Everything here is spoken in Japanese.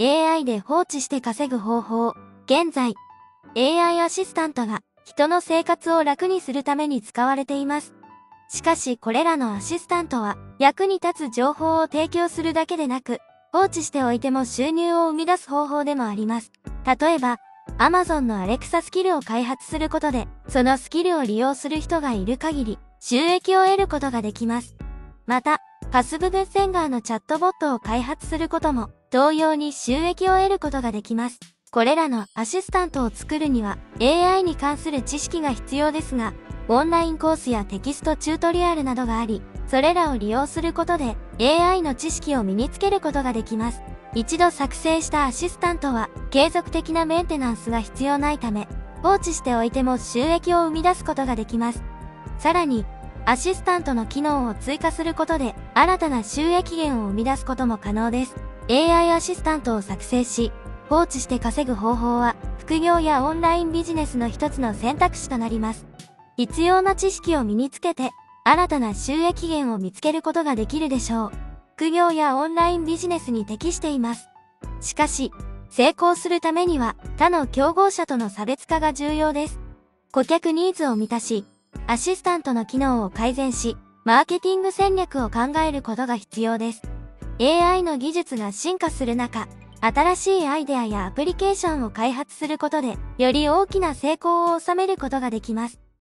AI で放置して稼ぐ方法。現在、AI アシスタントが人の生活を楽にするために使われています。しかしこれらのアシスタントは役に立つ情報を提供するだけでなく、放置しておいても収入を生み出す方法でもあります。例えば、Amazon の Alexa スキルを開発することで、そのスキルを利用する人がいる限り、収益を得ることができます。また、パスブブッセンガーのチャットボットを開発することも、同様に収益を得ることができます。これらのアシスタントを作るには AI に関する知識が必要ですが、オンラインコースやテキストチュートリアルなどがあり、それらを利用することで AI の知識を身につけることができます。一度作成したアシスタントは継続的なメンテナンスが必要ないため、放置しておいても収益を生み出すことができます。さらに、アシスタントの機能を追加することで新たな収益源を生み出すことも可能です。AI アシスタントを作成し、放置して稼ぐ方法は副業やオンラインビジネスの一つの選択肢となります。必要な知識を身につけて、新たな収益源を見つけることができるでしょう。副業やオンラインビジネスに適しています。しかし、成功するためには他の競合者との差別化が重要です。顧客ニーズを満たし、アシスタントの機能を改善し、マーケティング戦略を考えることが必要です。AI の技術が進化する中、新しいアイデアやアプリケーションを開発することで、より大きな成功を収めることができます。